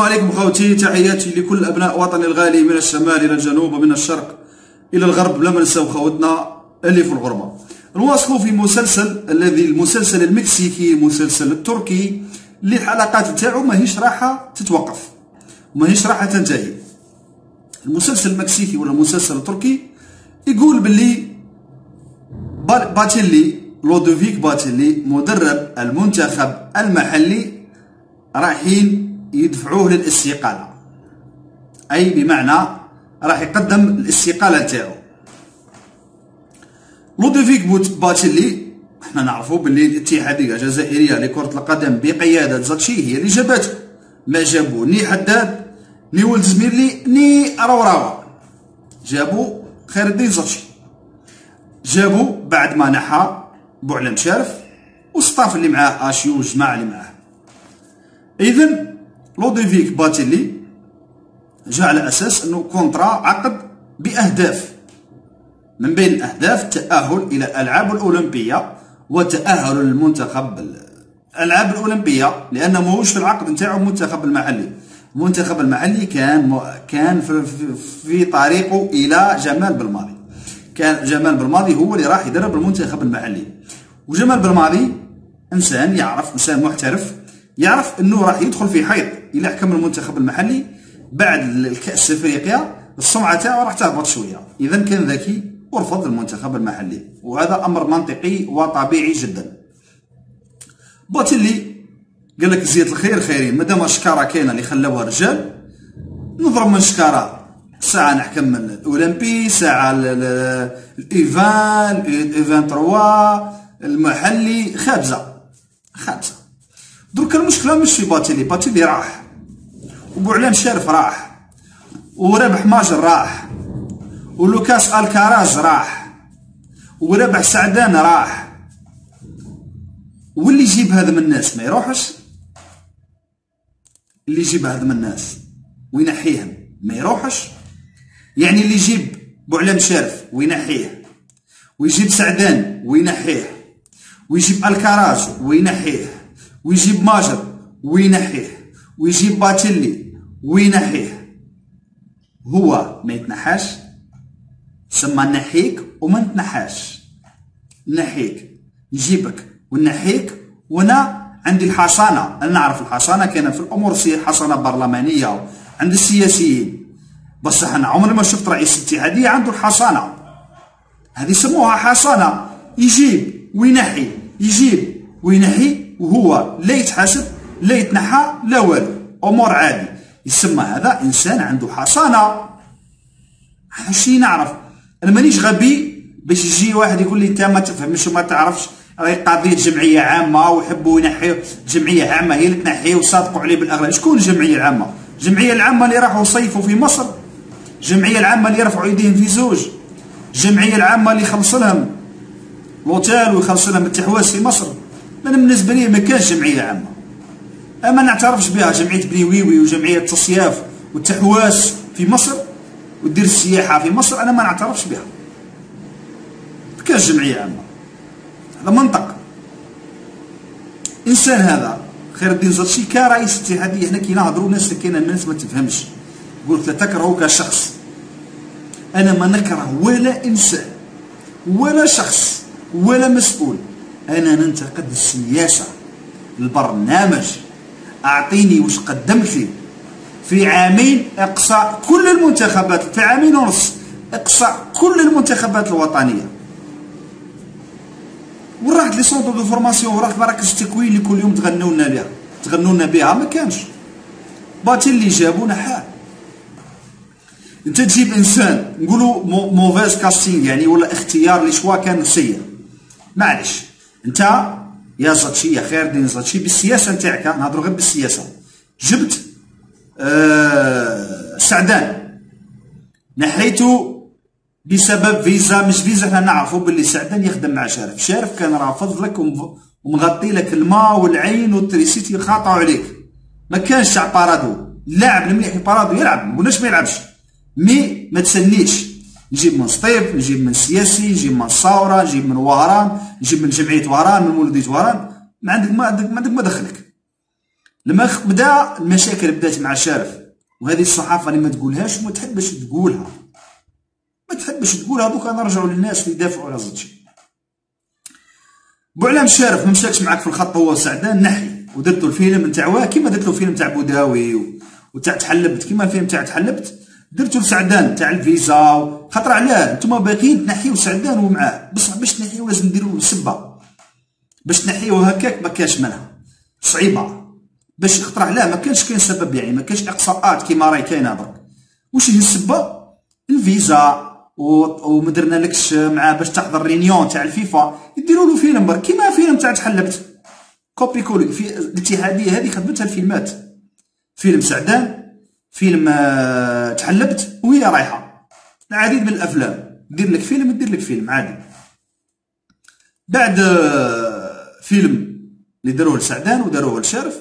السلام عليكم خوتي تحياتي لكل أبناء وطني الغالي من الشمال إلى الجنوب ومن الشرق إلى الغرب بلا ما نساو خوتنا اللي في الغربة. نواصلوا في مسلسل الذي المسلسل المكسيكي المسلسل التركي اللي الحلقات تاعو ماهيش راحة تتوقف ماهيش راحة تنتهي. المسلسل المكسيكي ولا المسلسل التركي يقول باللي باتيلي لودوفيك باتيلي مدرب المنتخب المحلي رايحين يدفعوه للاستقاله أي بمعنى راح يقدم الاستقاله تاعو لودوفيك باتيلي إحنا نعرفوا باللي الاتحادية الجزائرية لكرة القدم بقيادة زاتشي هي اللي جابته. ما جابوا ني حداد ني ولد زميلي ني روراوا جابوا خير الدين زاتشي. جابوا بعد ما نحى بوعلام شارف وال staff اللي معاه آشيو والجماعه اللي معاه. اذا لوديفيك باتيلي جاء على أساس أنه contrat عقد بأهداف. من بين الأهداف التاهل إلى الالعاب الأولمبية وتأهل المنتخب الالعاب الأولمبية لأنه ماهوش في العقد نتاعو المنتخب المحلي. المنتخب المحلي كان كان في, في, في طريقه إلى جمال بالماضي. كان جمال بالماضي هو اللي راح يدرب المنتخب المحلي. وجمال بالماضي إنسان يعرف إنسان محترف يعرف انه راح يدخل في حيط. إلى حكم المنتخب المحلي بعد الكأس افريقيا السمعة تاعو راح تهبط شوية. إذا كان ذكي ورفض المنتخب المحلي. وهذا أمر منطقي وطبيعي جدا. بوتيلي قال لك زيت الخير خيرين. مادام شكاره كاينة اللي خلاوها رجال نضرب من شكاره ساعة نحكم الأولمبي ساعة الإيفان الإيفان تروا المحلي خابزة. خابزة. درك المشكلة مش في باتيلي. باتيلي راح. وبوعلام شارف راح. وربح ماجر راح. ولوكاس ألكاراز راح. وربح سعدان راح. واللي يجيب هذا من الناس ما يروحش. اللي يجيب هذا من الناس وينحيهم ما يروحش. يعني اللي يجيب بوعلام شارف وينحيه. ويجيب سعدان وينحيه. ويجيب الكراز وينحيه. ويجيب ماجر وينحيه. ويجيب باتيلي وينحيه. هو ما يتنحاش سما نحيك وما نتنحاش. نحيك نجيبك ونحيك. وأنا عندي الحصانة أنا نعرف الحصانة كان في الأمور حصانة برلمانية عند السياسيين. بصح أنا عمري ما شفت رئيس الاتحاديه عنده الحصانه هذه يسموها حصانة. يجيب وينحي يجيب وينحي. وهو لا يتحاسب لا يتنحى لا والو. أمور عادي. يسمى هذا إنسان عنده حصانة. هذا الشيء نعرف. أنا مانيش غبي باش يجي واحد يقول لي أنت ما تفهمش وما تعرفش. راهي قضية جمعية عامة ويحبوا ينحيوا جمعية عامة هي اللي تنحي وصادقوا عليه بالأغلب. شكون الجمعية العامة؟ الجمعية العامة اللي راحوا يصيفوا في مصر. الجمعية العامة اللي رفعوا ايديهم في زوج. الجمعية العامة اللي خلص لهم لوتيل ويخلص لهم التحواس في مصر. أنا بالنسبة لي ما كانش جمعية عامة. أما نعترفش بها جمعية بني ويوي وجمعية التصياف والتحواس في مصر ودير السياحة في مصر أنا ما نعترفش بها. ما كانش جمعية عامة. هذا منطق. إنسان هذا خير الدين زرشي كرئيس اتحادية هنا كي نهضروا ناس كاينة الناس ما تفهمش. قلت لا تكرهه كشخص. أنا ما نكره ولا إنسان ولا شخص ولا مسؤول. أنا ننتقد السياسة البرنامج. أعطيني واش قدمت لي. في عامين اقصى كل المنتخبات في عامين ونص اقصى كل المنتخبات الوطنية. وين راحت les centres de formation وراحت مراكز التكوين اللي كل يوم تغنوا لنا بها؟ تغنوا لنا بها؟ ما كانش. باتي اللي جابونا حال أنت تجيب إنسان نقولوا mauvais casting يعني ولا اختيار le choix كان سيء. معلش. انت يا زطشي يا خير الدين زطشي بالسياسة نتاعك نهضروا غير بالسياسة. جبت آه سعدان. نحيته بسبب فيزا مش فيزا إحنا نعرفوا باللي سعدان يخدم مع شارف. شارف كان رافض لك ومغطي لك الماء والعين و l'électricité قاطعو عليك. ما كانش تاع بارادو. لاعب المليح في بارادو يلعب ما ما يلعبش. mais ما تسنيش. نجيب من سطيف نجيب من سياسي نجيب من الصاورة نجيب من وهران نجيب من جمعية وهران من مولودية وهران ما عندك ما عندك ما عندك ما دخلك. لما بدا المشاكل بدات مع شارف وهذه الصحافة اللي ما تقولهاش وما تحبش تقولها. ما تحبش تقولها دوكا نرجعوا للناس اللي يدافعوا على زوجي بوعلام شارف ما مشاكش معاك في الخط هو سعدان نحي. ودرتو الفيلم نتاع كيما درتو الفيلم تاع بوداوي وتاع تحلبت. كيما الفيلم تاع تحلبت درتو لسعدان تاع الفيزا خاطر علاه نتوما باغيين تنحيو سعدان ومعاه. بصح باش تنحيو لازم نديرو سبة. باش تنحيو هكاك ما كاش منها. صعيبة. باش خاطر علاه ما كانش كاين سبب يعني. ما كانش إقصاءات كيما راهي كاينة درك واش هي السبة؟ الفيزا. وما درنالكش معاه باش تحضر réunion تاع الفيفا. يديروا له فيلم برك. كيما فيلم تاع تحلبت copier-coller في الاتحادية هذه خدمتها الفيلمات. فيلم سعدان. فيلم آه، تحلبت وهي رايحة. العديد من الأفلام. دير لك فيلم دير لك فيلم عادي. بعد آه، فيلم اللي داروه لسعدان وداروه لشرف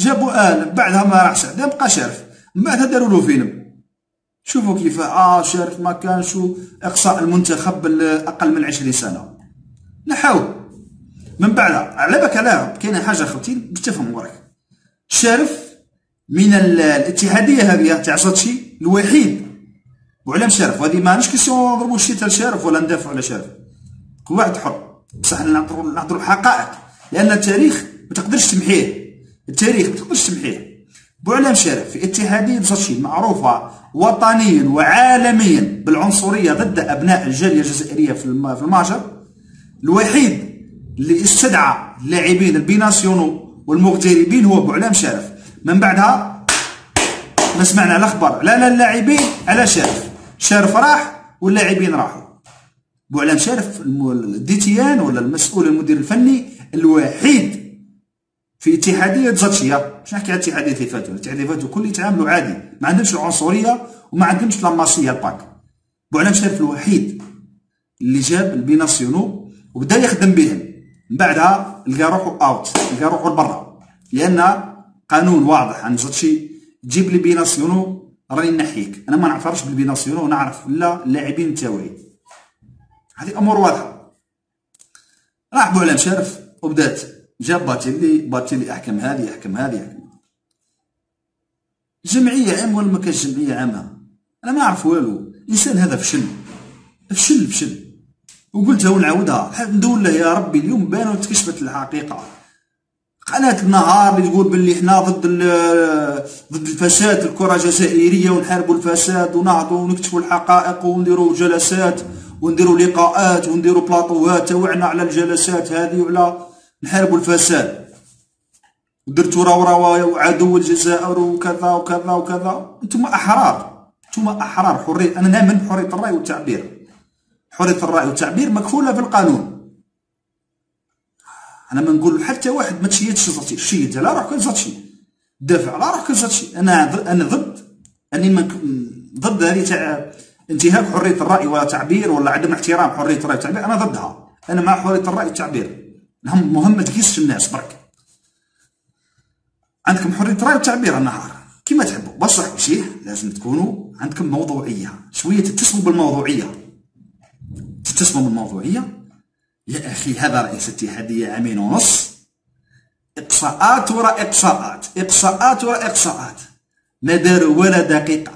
جابوا آل بعدها ما راح سعدان بقى شرف. من بعدها داروا له فيلم. شوفوا كيف آه شرف ما كانش إقصاء المنتخب أقل من 20 سنة. نحاول من بعد على بالك علاه كاينة حاجة خوتي باش تفهم وراك شرف من الاتحادية هذه تاع ساتشي الوحيد. بوعلام شارف وهذه ماناش question نضربوا شي تاع شرف ولا ندافعوا على شرف كل واحد حر. بصح نهضروا نهضروا الحقائق لأن التاريخ ما تقدرش تمحيه. التاريخ ما تقدرش تمحيه. بوعلام شرف في اتحادية زطشي معروفة وطنيا وعالميا بالعنصرية ضد أبناء الجالية الجزائرية في المهجر الوحيد اللي استدعى اللاعبين les binationaux والمغتربين هو بوعلام شرف من بعدها ما سمعنا الاخبار لا لا اللاعبين على شرف. شرف راح واللاعبين راحوا. بوعلام شرف الديتيان ولا المسؤول المدير الفني الوحيد في اتحادية زاتشيا مش نحكي على فاتوا الاتحاديه اللي فاتوا كل يتعاملوا عادي. ما عندهمش العنصريه وما عندهمش لاماسيه الباك. بوعلام شرف الوحيد اللي جاب البيناسيونو وبدا يخدم بهم. من بعدها لقى روحو اوت لقى روحو لبرا. لأن قانون واضح عن زوتشي جيب لي بيناسيونو راني نحيك أنا ما نعرفش بالبيناسيونو ونعرف لا اللاعبين تاوعي هذه أمور واضحة. راح بوعلام شرف وبدأت. جاب باتيلي باتيلي أحكم هذه أحكم هذه أحكم جمعية عام ولا ما كانش جمعية عامة؟ أنا ما نعرف والو. الانسان هذا فشل. فشل فشل. وقلتها ونعاودها ندول له يا ربي اليوم بان وتكشفت الحقيقة. قناة النهار اللي تقول باللي حنا ضد ضد الفساد في الكرة الجزائرية ونحاربوا الفساد ونهضوا ونكتشفوا الحقائق ونديروا جلسات ونديروا لقاءات ونديروا بلاطوات توعنا على الجلسات هذه وعلى نحاربوا الفساد. ودرتوا روروة وعدو الجزائر وكذا وكذا وكذا. أنتم أحرار أنتم أحرار حرية أنا نامن بحرية الرأي والتعبير. حرية الرأي والتعبير مكفولة في القانون. أنا ما نقول حتى واحد ما تشيدش زاتشي شيد لا روح كل زاتشي دافع لا روح كل زاتشي أنا أنا ضد أني من ضد هذه تاع انتهاك حرية الرأي والتعبير ولا عدم احترام حرية الرأي والتعبير. أنا ضدها. أنا مع حرية الرأي والتعبير. مهم ما تقيسش الناس برك. عندكم حرية الرأي والتعبير النهار كيما تحبوا. بصح وشيه لازم تكونوا عندكم موضوعية. شوية تتسموا بالموضوعية. تتصمم الموضوعية يا أخي هذا رئيس اتحادية عامين ونص. إقصاءات وراء إقصاءات إقصاءات وراء إقصاءات. ما داروا ولا دقيقة.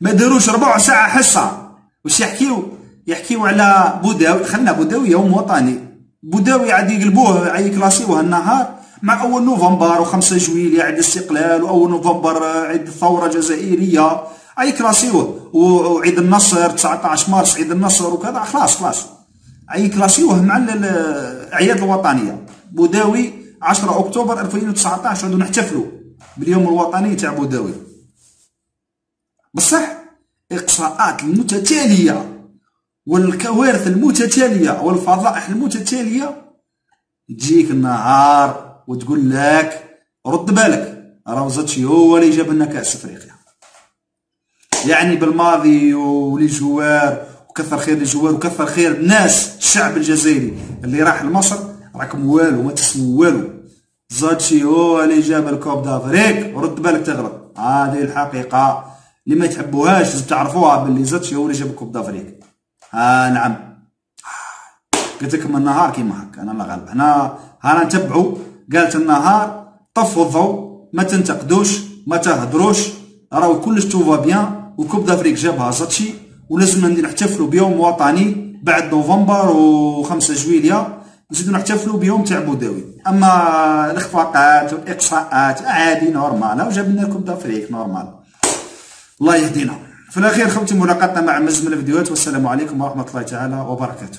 ما داروش ربع ساعة حصة. واش يحكيو؟ يحكيو على بوداوي خلنا بوداوي يوم وطني. بوداوي عاد يقلبوه عاد يكلاسيوه النهار. مع أول نوفمبر و5 جويلية عيد الاستقلال وأول نوفمبر عيد الثوره الجزائريه اي كلاسيوه وعيد النصر 19 مارس عيد النصر وكذا. خلاص خلاص. أي كلاسيوه مع الاعياد الوطنية. بوداوي 10 أكتوبر 2019 عندو نحتفلوا باليوم الوطني تاع بوداوي. بصح إقصاءات المتتالية والكوارث المتتالية والفضائح المتتالية تجيك النهار وتقول لك رد بالك راه زاتشي هو اللي جاب لنا كاس أفريقيا. يعني بالماضي وللجوار وكثر خير للجوار وكثر خير الناس الشعب الجزائري اللي راح لمصر. راكم والو ما تسمو والو. زاتشي هو اللي جاب الكوب دافريك ورد بالك تغلط هذه الحقيقة. اللي ما تحبوهاش لازم تعرفوها باللي زاتشي هو اللي جاب الكوب دافريك ها آه نعم. قلت لكم النهار كيما هكا أنا الله غالب هنا هنا نتبعوا قالت النهار طفوا الضوء ما تنتقدوش ما تهضروش راهو كلش tout va bien و coupe d'Afrique جابها. زاتشي ولازم نحتفلوا بيوم وطني بعد نوفمبر و5 جويليا نزيدو نحتفلوا بيوم تاع بوداوي. أما الإخفاقات والإقصاءات عادي normal. وجاب coupe d'Afrique normal. الله يهدينا. في الأخير خوتي ملاقاتنا مع مزيد من الفيديوهات والسلام عليكم ورحمة الله تعالى وبركاته.